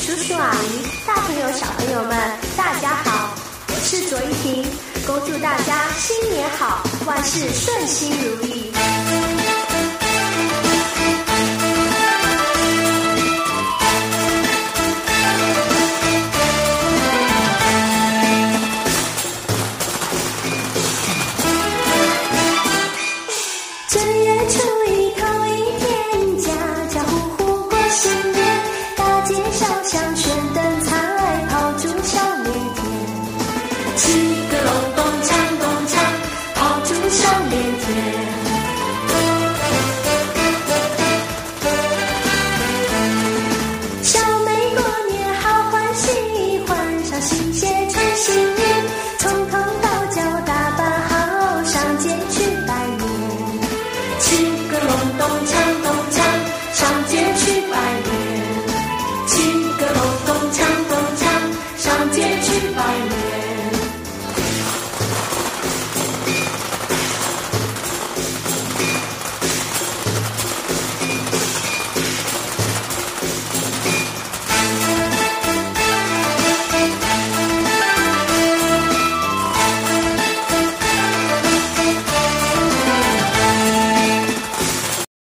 叔叔阿姨、大朋友小朋友们，大家好，我是卓依婷，恭祝大家新年好，万事顺心如意。个隆咚锵咚锵，炮竹响连天。小妹过年好欢喜，换上新鞋。